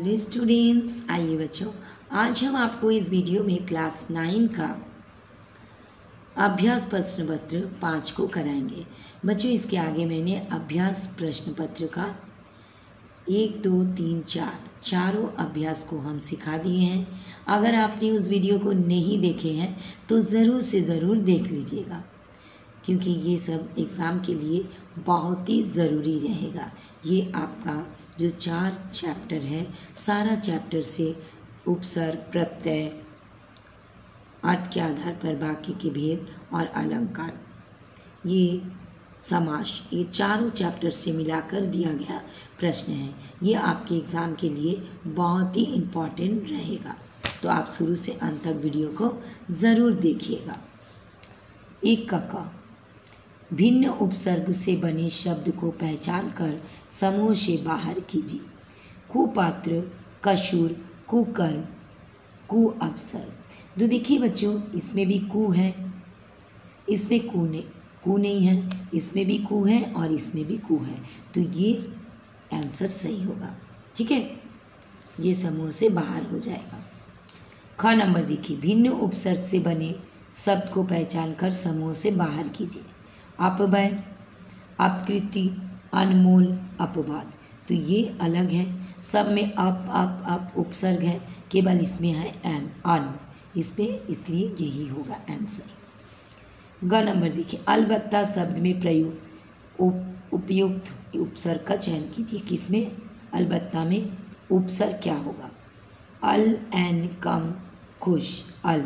Hello students आइए बच्चों, आज हम आपको इस वीडियो में क्लास नाइन का अभ्यास प्रश्न पत्र पाँच को कराएँगे। बच्चों, इसके आगे मैंने अभ्यास प्रश्न पत्र का एक, दो, तीन, चार, चारों अभ्यास को हम सिखा दिए हैं। अगर आपने उस वीडियो को नहीं देखे हैं तो ज़रूर से ज़रूर देख लीजिएगा। क्योंकि ये सब एग्ज़ाम के लिए बहुत ही ज़रूरी रहेगा। ये आपका जो चार चैप्टर है, सारा चैप्टर से उपसर्ग प्रत्यय, अर्थ के आधार पर बाकी के भेद और अलंकार। ये समास, ये चारों चैप्टर से मिलाकर दिया गया प्रश्न है। ये आपके एग्ज़ाम के लिए बहुत ही इंपॉर्टेंट रहेगा। तो आप शुरू से अंत तक वीडियो को ज़रूर देखिएगा। एक का का भिन्न उपसर्ग से बने शब्द को पहचान कर समूह से बाहर कीजिए। कुपात्र, कशूर, कुकर्म कु अवसर तो देखिए बच्चों, इसमें भी कु है, इसमें कु नहीं कु नहीं है, इसमें भी कु है और इसमें भी कु है। तो ये आंसर सही होगा, ठीक है? ये समूह से बाहर हो जाएगा। ख नंबर देखिए, भिन्न उपसर्ग से बने शब्द को पहचान कर समूह से बाहर कीजिए। अपव्यय अपकृति अनमोल, अपवाद। तो ये अलग है। सब में अप अप अप उपसर्ग है। केवल इसमें है एन अन। इसमें इसलिए यही होगा आंसर ग नंबर देखिए। अलबत्ता शब्द में प्रयुक्त उप, उपयुक्त उपसर्ग का चयन कीजिए। किसमें? अलबत्ता में उपसर्ग क्या होगा? अल, एन, कम, खुश, अल।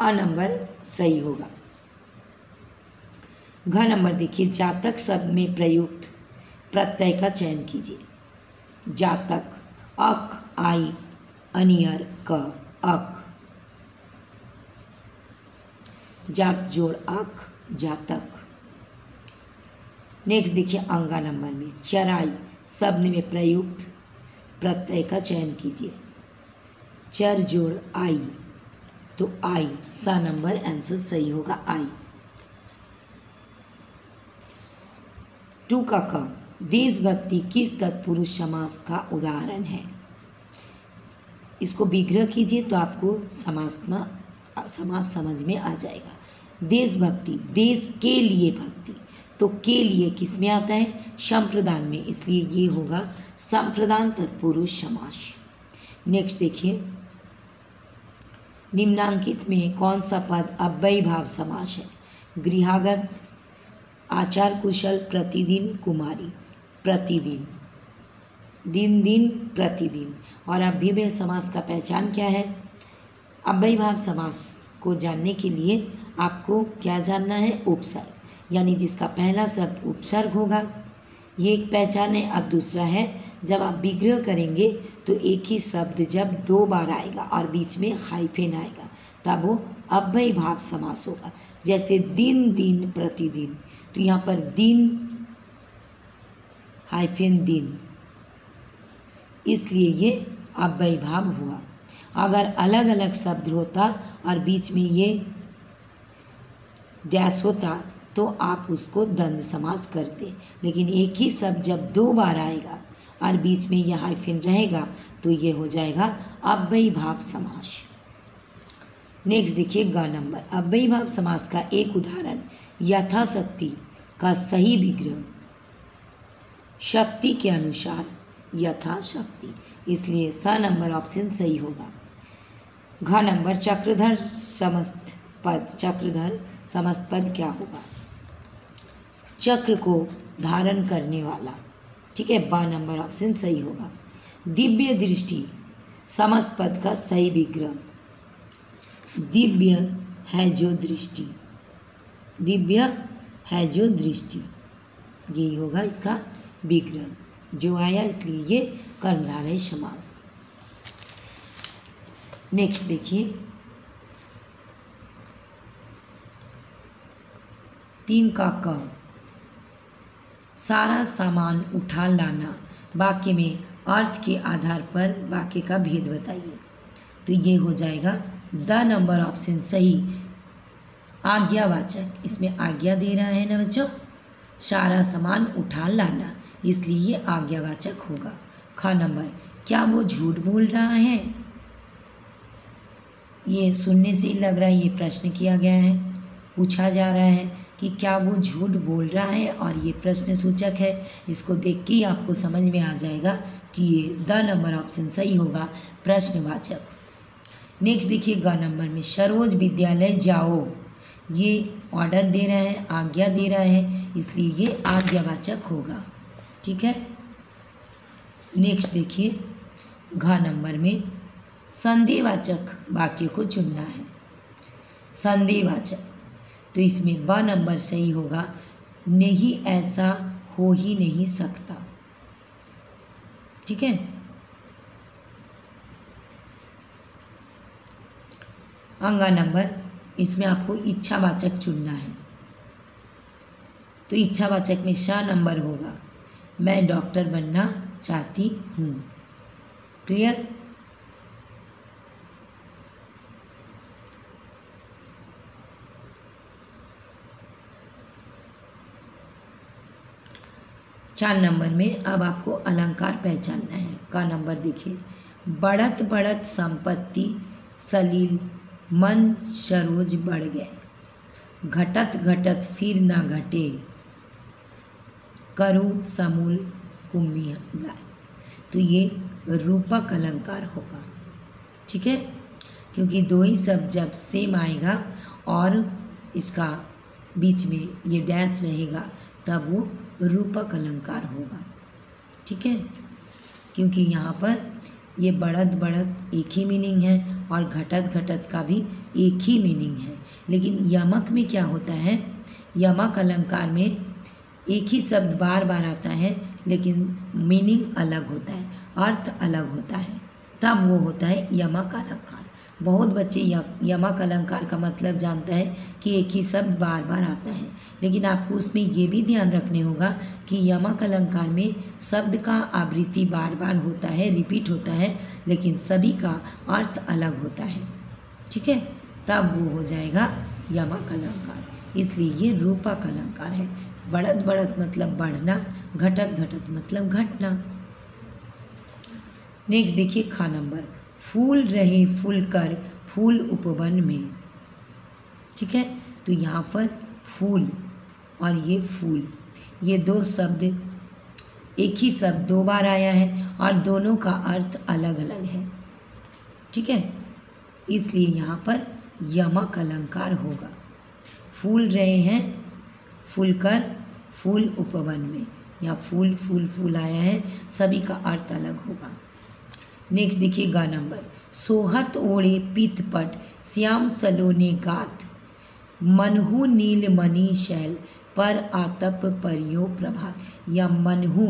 अ नंबर सही होगा। घ नंबर देखिए, जातक शब्द में प्रयुक्त प्रत्यय का चयन कीजिए। जातक, अक, आई, अनियर, क, अक। जात जोड़, अक, जातक। नेक्स्ट देखिए, अंगा नंबर में, चराई शब्द में प्रयुक्त प्रत्यय का चयन कीजिए। चर जोड़, आई तो आई, सा नंबर, आंसर सही होगा, आई। टू का क देशभक्ति किस तत्पुरुष समास का उदाहरण है? इसको विग्रह कीजिए तो आपको समास में, समास समझ में आ जाएगा। देशभक्ति, देश के लिए भक्ति। तो के लिए किसमें आता है? संप्रदान में। इसलिए ये होगा संप्रदान तत्पुरुष समास। नेक्स्ट देखिए। निम्नांकित में कौन सा पद अव्यय भाव समास है? गृहागत आचार कुशल प्रतिदिन कुमारी, प्रतिदिन, दिन दिन प्रतिदिन। और अभ्युदय समास का पहचान क्या है? अव्यय भाव समास को जानने के लिए आपको क्या जानना है? उपसर्ग। यानी जिसका पहला शब्द उपसर्ग होगा, ये एक पहचान है। अब दूसरा है, जब आप विग्रह करेंगे तो एक ही शब्द जब दो बार आएगा और बीच में हाइफेन आएगा, तब वो अव्यय भाव समास होगा। जैसे दिन दिन प्रतिदिन। तो यहाँ पर दिन हाइफेन दिन। इसलिए ये अव्यय भाव हुआ। अगर अलग अलग शब्द होता और बीच में ये डैश होता तो आप उसको दंड समास करते। लेकिन एक ही शब्द जब दो बार आएगा और बीच में यह हाइफिन रहेगा तो ये हो जाएगा अव्यय भाव समास। नेक्स्ट देखिए ग नंबर। अव्यय भाव समास का एक उदाहरण। यथाशक्ति का सही विग्रह। शक्ति के अनुसार यथाशक्ति। इसलिए स नंबर ऑप्शन सही होगा। घ नंबर चक्रधर समस्त पद। चक्रधर समस्त पद क्या होगा? चक्र को धारण करने वाला। ठीक है, ब नंबर ऑप्शन सही होगा। दिव्य दृष्टि समस्त पद का सही विग्रह। दिव्य है जो दृष्टि। दिव्य है जो दृष्टि। यही होगा इसका विग्रह, जो आया इसलिए ये कर्मधारय समास। नेक्स्ट देखिए। तीन का क। सारा सामान उठा लाना। वाक्य में अर्थ के आधार पर वाक्य का भेद बताइए। तो ये हो जाएगा द नंबर ऑप्शन सही। आज्ञावाचक। इसमें आज्ञा दे रहा है ना बच्चों? सारा सामान उठा लाना, इसलिए ये आज्ञावाचक होगा। ख नंबर, क्या वो झूठ बोल रहा है? ये सुनने से ही लग रहा है ये प्रश्न किया गया है। पूछा जा रहा है कि क्या वो झूठ बोल रहा है और ये प्रश्न सूचक है। इसको देख के ही आपको समझ में आ जाएगा कि ये द नंबर ऑप्शन सही होगा, प्रश्नवाचक। नेक्स्ट देखिए, ग नंबर में, सरोज विद्यालय जाओ। ये ऑर्डर दे रहा है, आज्ञा दे रहा है, इसलिए ये आज्ञावाचक होगा। ठीक है? नेक्स्ट देखिए, घ नंबर में संदेहवाचक वाक्य को चुनना है। संदेहवाचक तो इसमें ब नंबर सही होगा। नहीं, ऐसा हो ही नहीं सकता। ठीक है? अंगा नंबर इसमें आपको इच्छावाचक चुनना है। तो इच्छावाचक में शाह नंबर होगा। मैं डॉक्टर बनना चाहती हूँ। क्लियर? चार नंबर में अब आपको अलंकार पहचानना है। का नंबर देखिए। बढ़त बढ़त संपत्ति सलील मन सरोज बढ़ गए। घटत घटत फिर ना घटे। करु समूल कुम्भी लाए तो ये रूपक अलंकार होगा। ठीक है? क्योंकि दो ही शब्द जब सेम आएगा और इसका बीच में ये डैश रहेगा, तब वो रूपक अलंकार होगा। ठीक है? क्योंकि यहाँ पर ये बढ़त बढ़त एक ही मीनिंग है और घटत घटत का भी एक ही मीनिंग है। लेकिन यमक में क्या होता है? यमक अलंकार में एक ही शब्द बार बार आता है, लेकिन मीनिंग अलग होता है, अर्थ अलग होता है। तब वो होता है यमक अलंकार। बहुत बच्चे यमक अलंकार का मतलब जानता है कि एक ही शब्द बार बार आता है। लेकिन आपको उसमें ये भी ध्यान रखने होगा कि यमक अलंकार में शब्द का आवृत्ति बार बार होता है रिपीट होता है, लेकिन सभी का अर्थ अलग होता है। ठीक है? तब वो हो जाएगा यमक अलंकार इसलिए ये रूपक अलंकार है। बढ़त बढ़त मतलब बढ़ना घटत घटत मतलब घटना। नेक्स्ट देखिए खा नंबर। फूल रहे फूल कर, फूल उपवन में। ठीक है? तो यहाँ पर फूल। और ये फूल, ये दो शब्द, एक ही शब्द दो बार आया है और दोनों का अर्थ अलग अलग है। ठीक है? इसलिए यहाँ पर यमक अलंकार होगा। फूल रहे हैं फूलकर फूल उपवन में। या फूल फूल फूल आया है, सभी का अर्थ अलग होगा। नेक्स्ट देखिए गा नंबर। सोहत ओढ़े पीतपट श्याम सलोने गात। मनहु नील मणि शैल पर आतप परियो प्रभात। या मनहु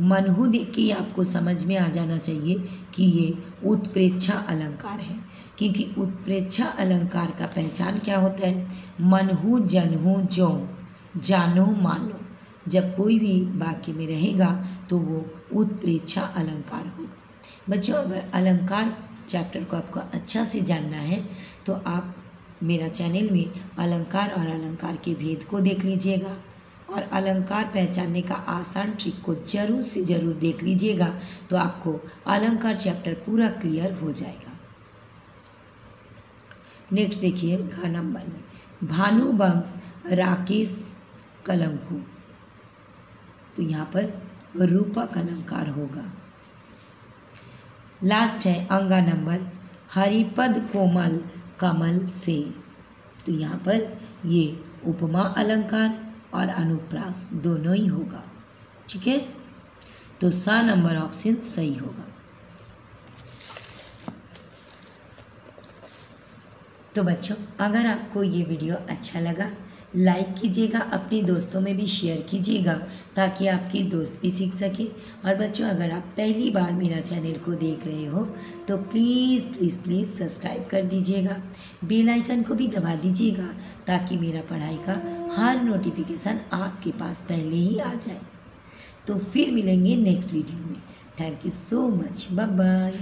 मनहु देख के आपको समझ में आ जाना चाहिए कि ये उत्प्रेक्षा अलंकार है। क्योंकि उत्प्रेक्षा अलंकार का पहचान क्या होता है? मनहु, जनहु, जो, जानो, मानो। जब कोई भी वाक्य में रहेगा तो वो उत्प्रेक्षा अलंकार होगा। बच्चों, अगर अलंकार चैप्टर को आपको अच्छा से जानना है तो आप मेरा चैनल में अलंकार और अलंकार के भेद को देख लीजिएगा और अलंकार पहचानने का आसान ट्रिक को ज़रूर से ज़रूर देख लीजिएगा तो आपको अलंकार चैप्टर पूरा क्लियर हो जाएगा। नेक्स्ट देखिए, घा नंबर में, भानु वंश राकेश कलंकू। तो यहाँ पर रूपक अलंकार होगा। लास्ट है अंगा नंबर, हरिपद कोमल कमल से। तो यहाँ पर ये उपमा अलंकार और अनुप्रास दोनों ही होगा। ठीक है? तो सा नंबर ऑप्शन सही होगा। तो बच्चों, अगर आपको ये वीडियो अच्छा लगा लाइक कीजिएगा, अपने दोस्तों में भी शेयर कीजिएगा, ताकि आपके दोस्त भी सीख सकें। और बच्चों, अगर आप पहली बार मेरा चैनल को देख रहे हो तो प्लीज़ प्लीज़ प्लीज़ सब्सक्राइब कर दीजिएगा। बेल आइकन को भी दबा दीजिएगा, ताकि मेरा पढ़ाई का हर नोटिफिकेशन आपके पास पहले ही आ जाए। तो फिर मिलेंगे नेक्स्ट वीडियो में। Thank you so much bye bye